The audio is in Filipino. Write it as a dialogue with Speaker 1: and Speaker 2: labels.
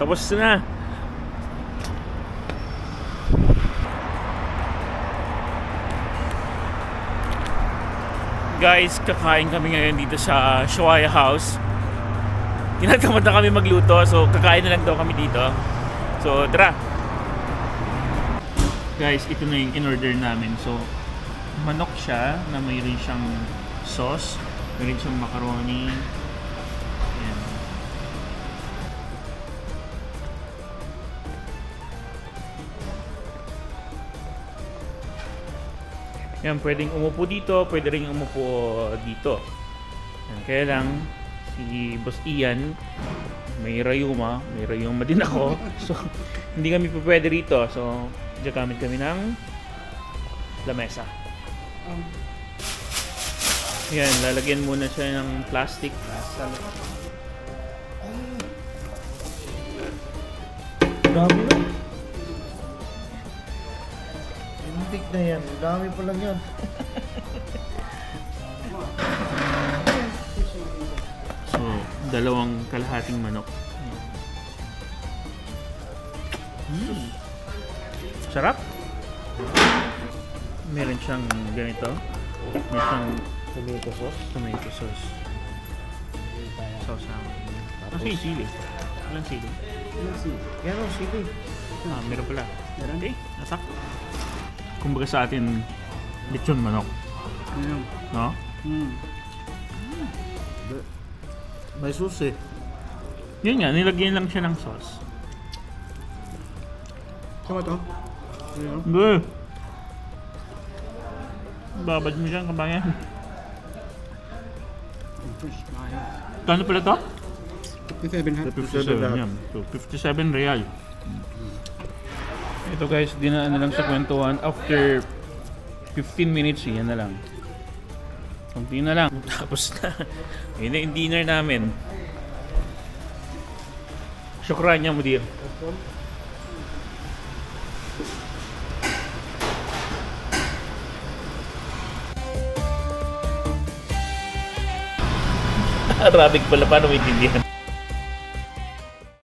Speaker 1: Tapos na. Guys, kakain kami ngayon dito sa Shuaya House. Tinatamad na kami magluto, so kakain na lang daw kami dito. So, tara! Guys, ito na yung in-order namin. So, manok siya na mayroon siyang sauce, mayroon siyang macaroni. Yan, pwedeng umupo dito, pwede rin umupo dito. Yan, kaya lang, si Boss Ian, may rayuma, may rayuma din ako. So, hindi kami pa pwede rito. So, gagamit kami ng lamesa. Yan, lalagyan muna siya ng plastic.
Speaker 2: Dami na. Lintik na yan. Dami pa lang yan.
Speaker 1: So, dalawang kalahating manok. Mm. Sarap. Meron siyang ganito. Meron siyang
Speaker 2: Tomato sauce.
Speaker 1: tomato sauce. Sauce Tapos yung sili. Walang sili.
Speaker 2: Yan o, sige.
Speaker 1: Ah, meron pala. Okay, nasak. Kumbaga sa atin, lechon manok. No?
Speaker 2: May sauce eh.
Speaker 1: Yun nga, nilagyan lang siya ng sauce.
Speaker 3: Sama to?
Speaker 1: Be! Babad mo kabayan.
Speaker 3: Fish, kaya.
Speaker 1: Kano pala to?
Speaker 3: 57 ha?
Speaker 1: 57 yan. So, 57 real. Ito guys, dinaan na lang sa kwentuhan. After 15 minutes, yan na lang. Kunti na lang. Tapos na. Yun na yung dinner namin. Syukran niya, Mudir. Arabic pala, paano maintindihan?